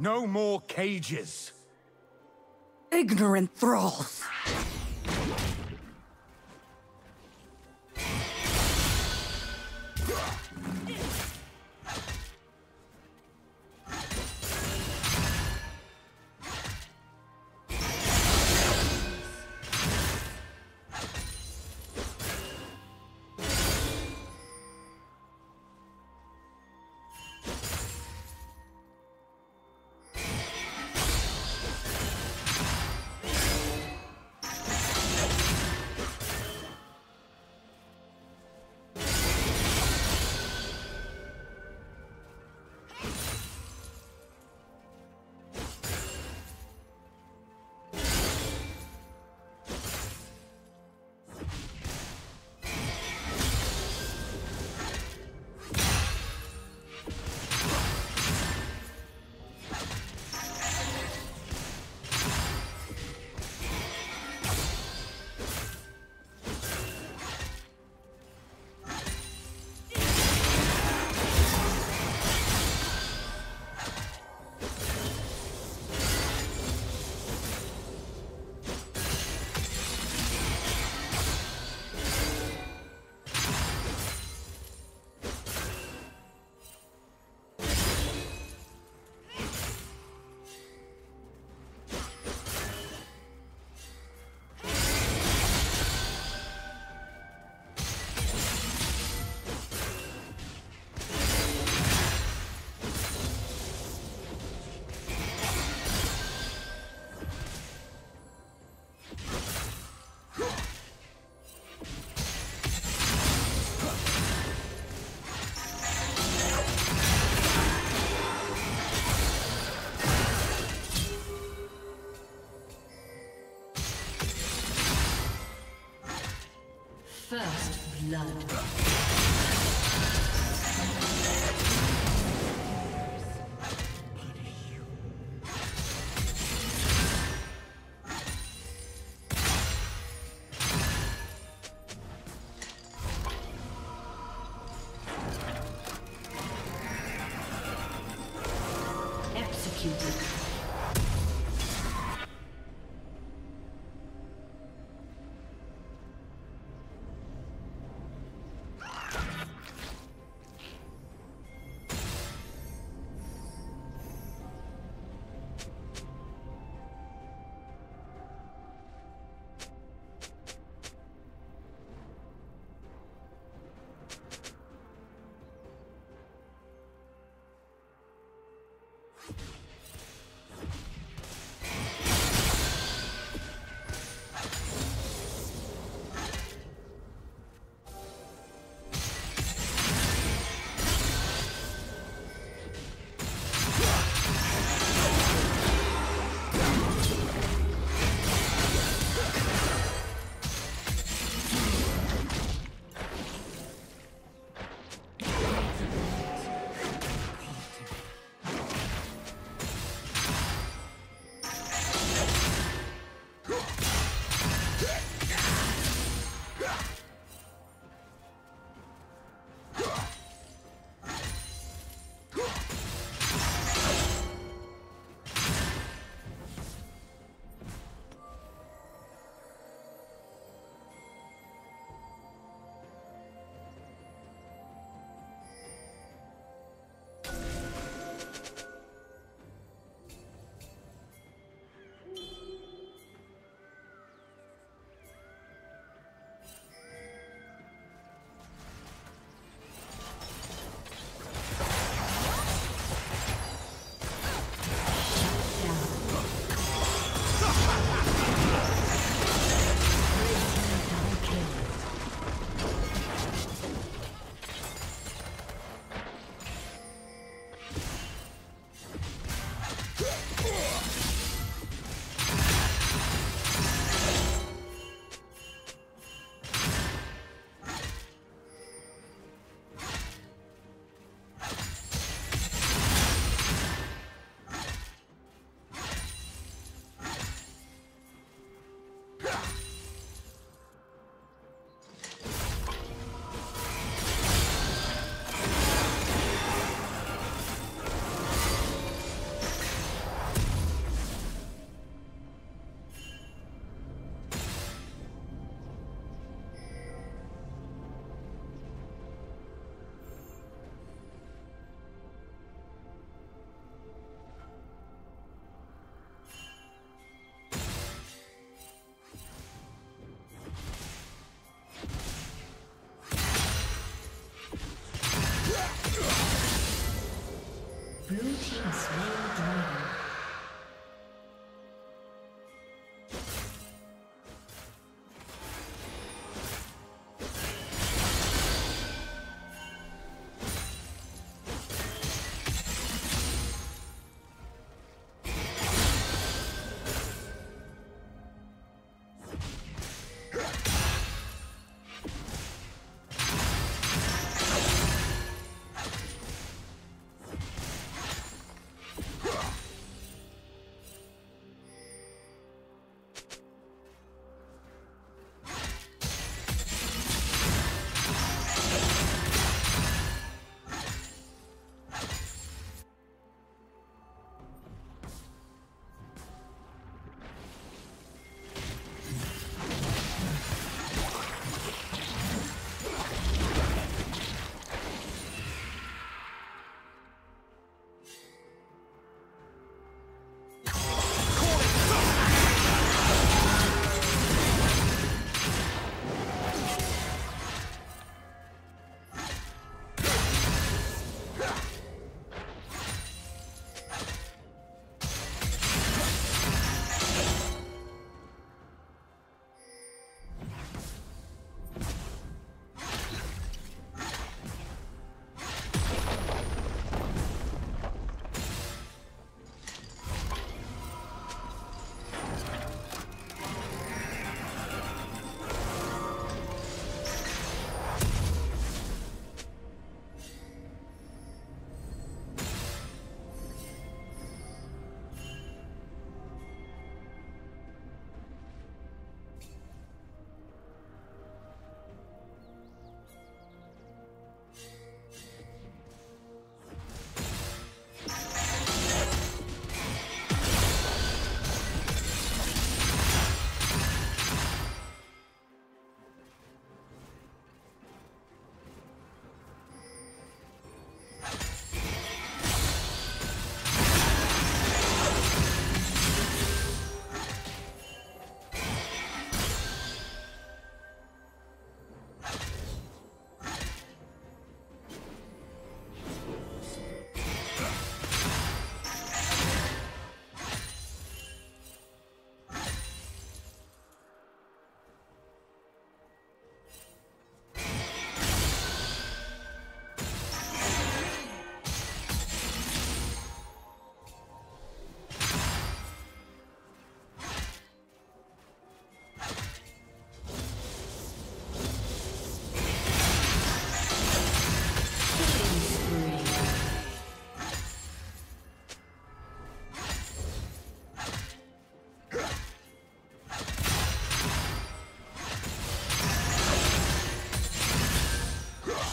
No more cages. Ignorant thralls.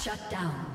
Shut down.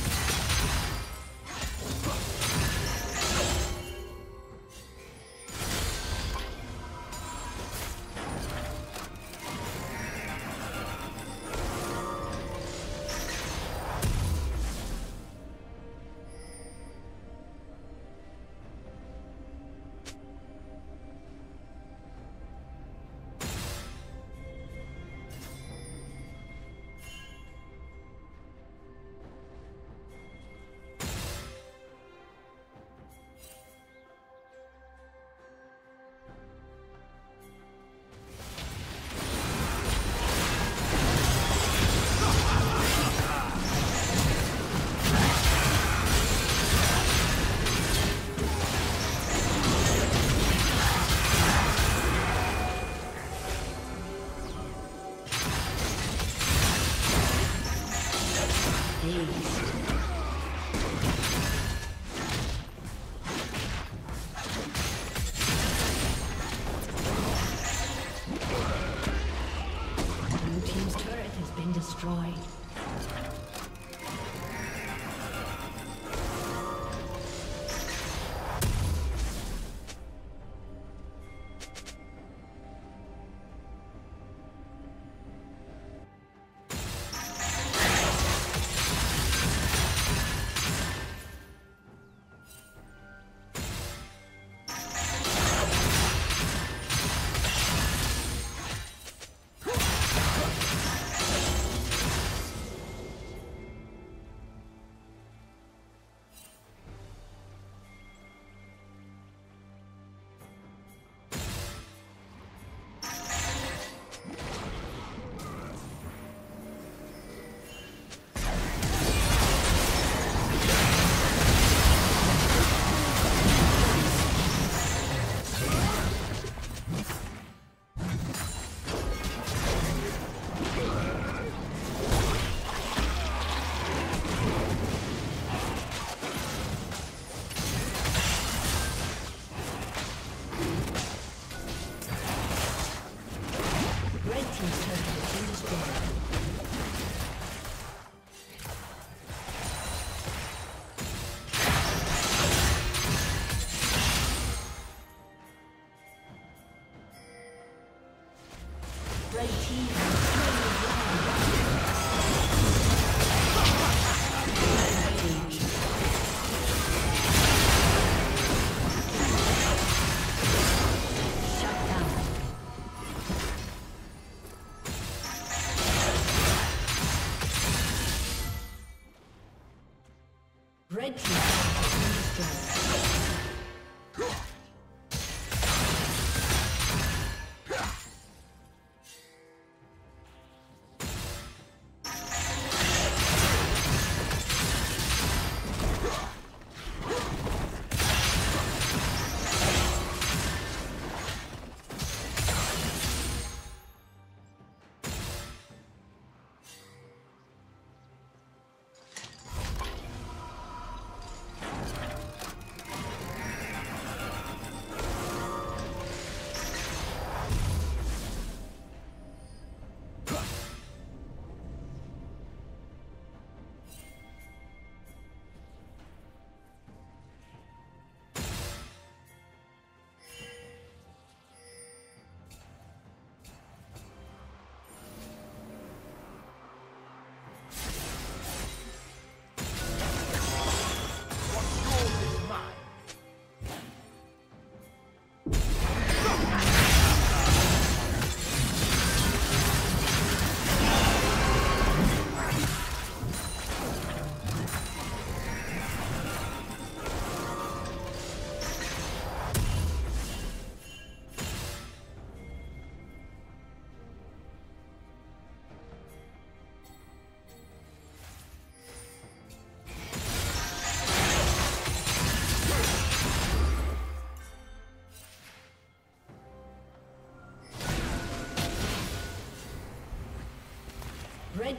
team's turret.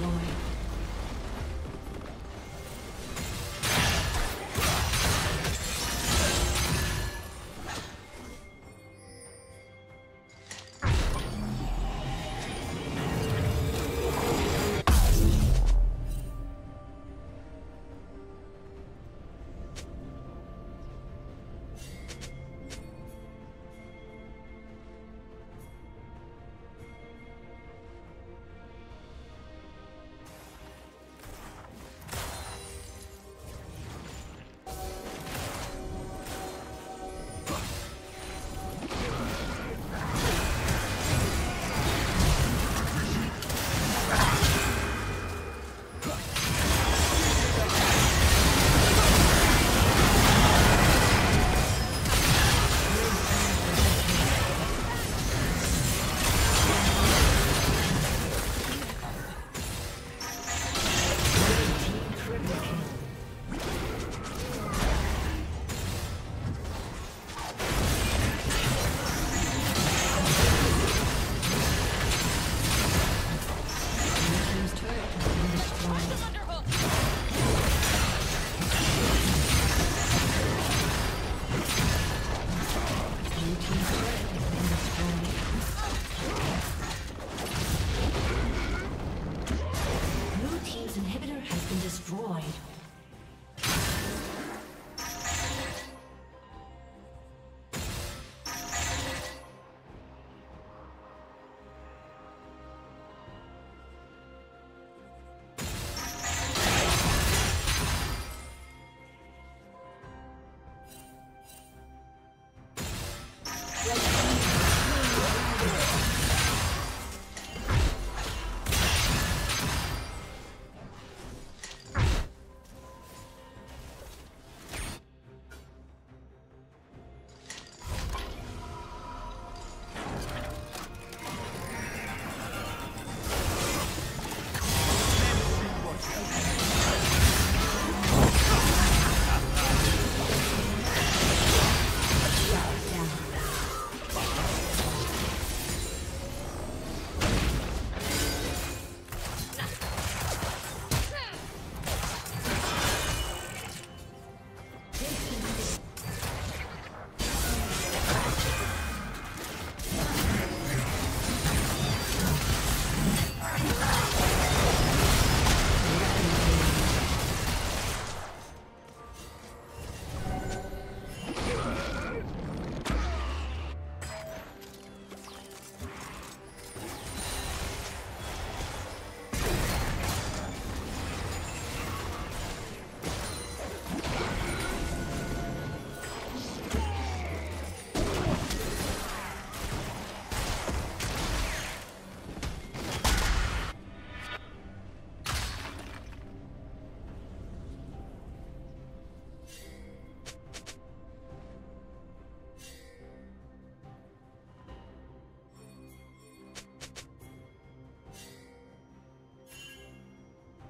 destroyed. Been destroyed.